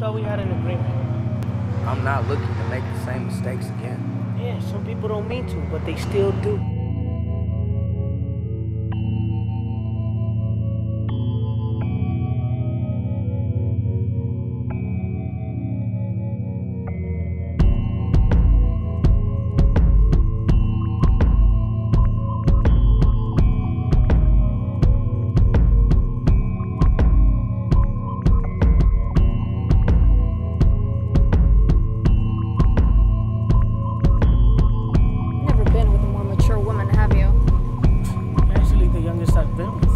thought we had an agreement. I'm not looking to make the same mistakes again. Yeah, some people don't mean to, but they still do. films.